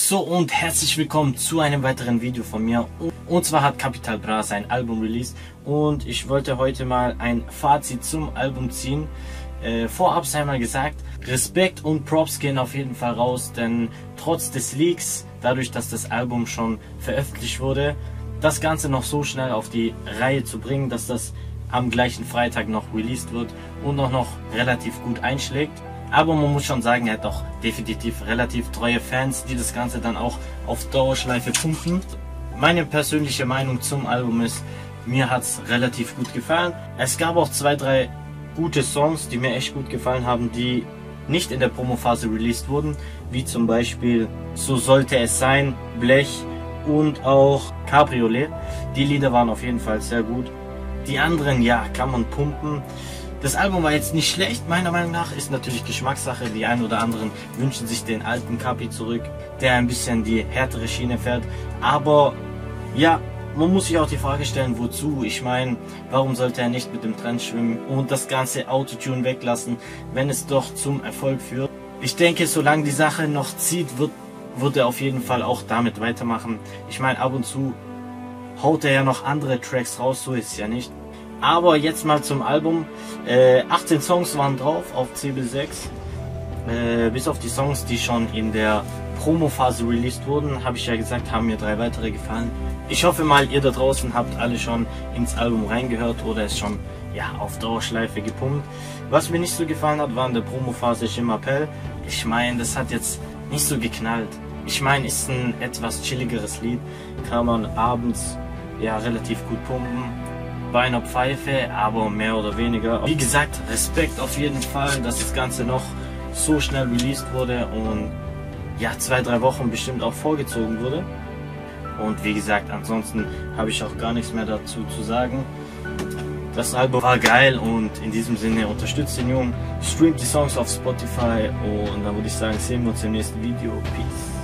So und herzlich willkommen zu einem weiteren Video von mir. Und zwar hat Capital Bra sein Album released und ich wollte heute mal ein Fazit zum Album ziehen. Äh, vorab sei mal gesagt, Respekt und Props gehen auf jeden Fall raus, denn trotz des Leaks, dadurch, dass das Album schon veröffentlicht wurde, das Ganze noch so schnell auf die Reihe zu bringen, dass das am gleichen Freitag noch released wird und auch noch relativ gut einschlägt. Aber man muss schon sagen, er hat auch definitiv relativ treue Fans, die das Ganze dann auch auf Dauerschleife pumpen. Meine persönliche Meinung zum Album ist, mir hat es relativ gut gefallen. Es gab auch zwei, drei gute Songs, die mir echt gut gefallen haben, die nicht in der Promophase released wurden, wie zum Beispiel So sollte es sein, Blech und auch Cabriolet. Die Lieder waren auf jeden Fall sehr gut. Die anderen, ja, kann man pumpen. Das Album war jetzt nicht schlecht, meiner Meinung nach, ist natürlich Geschmackssache. Die einen oder anderen wünschen sich den alten Capi zurück, der ein bisschen die härtere Schiene fährt. Aber ja, man muss sich auch die Frage stellen, wozu? Ich meine, warum sollte er nicht mit dem Trend schwimmen und das ganze Autotune weglassen, wenn es doch zum Erfolg führt? Ich denke, solange die Sache noch zieht, wird, wird er auf jeden Fall auch damit weitermachen. Ich meine, ab und zu haut er ja noch andere Tracks raus, so ist es ja nicht. Aber jetzt mal zum Album. Äh, 18 Songs waren drauf auf CB6. Äh, bis auf die Songs, die schon in der Promo-Phase released wurden, habe ich ja gesagt, haben mir drei weitere gefallen. Ich hoffe mal, ihr da draußen habt alle schon ins Album reingehört oder es schon ja, auf Dauerschleife gepumpt. Was mir nicht so gefallen hat, war in der Promo-Phase Appell. Ich meine, das hat jetzt nicht so geknallt. Ich meine, ist ein etwas chilligeres Lied, kann man abends ja relativ gut pumpen bei einer Pfeife, aber mehr oder weniger. Wie gesagt, Respekt auf jeden Fall, dass das Ganze noch so schnell released wurde und ja, zwei, drei Wochen bestimmt auch vorgezogen wurde. Und wie gesagt, ansonsten habe ich auch gar nichts mehr dazu zu sagen. Das Album war geil und in diesem Sinne unterstützt den Jungen, streamt die Songs auf Spotify und dann würde ich sagen, sehen wir uns im nächsten Video. Peace.